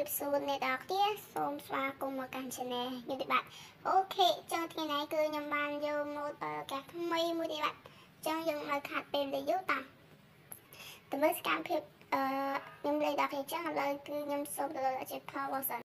រាបសួរអ្នកនរគ្នាសូមស្វាគមន៍មកកាន់ Channel យុទ្ធបាទអូខេចឹងថ្ងៃនេះគឺខ្ញុំបានយកម៉ូតកាសថ្មីមួយនេះបាទចឹងយើងមកខាត់ពេលទៅយូរតាទៅមើលសកម្មភាពអឺខ្ញុំលេងដល់គ្នាចឹងឥឡូវគឺខ្ញុំសូមទៅលើជា power សិន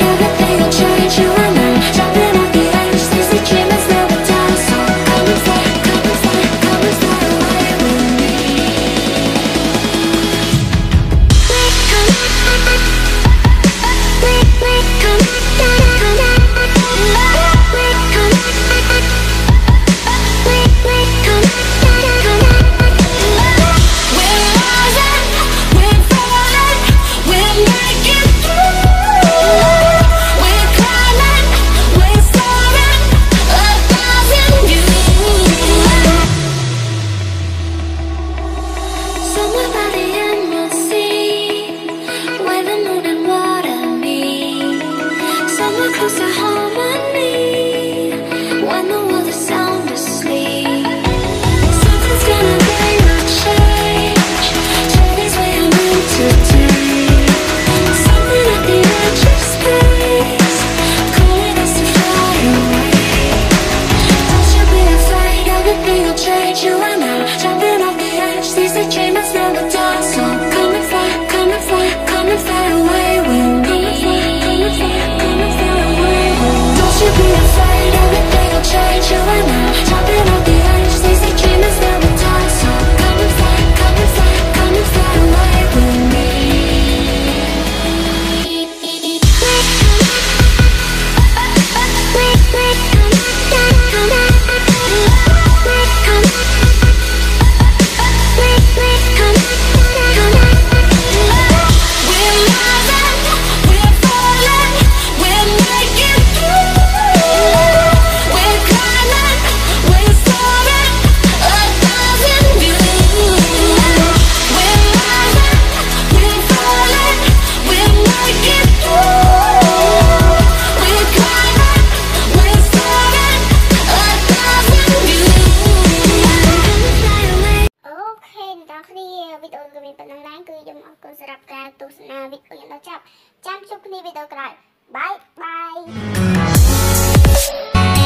Somewhere close to harmony, អរគុណសម្រាប់ការទស្សនាវីដេអូយ៉ាងដល់ចប់ចាំជួបគ្នាវីដេអូក្រោយបាយបាយ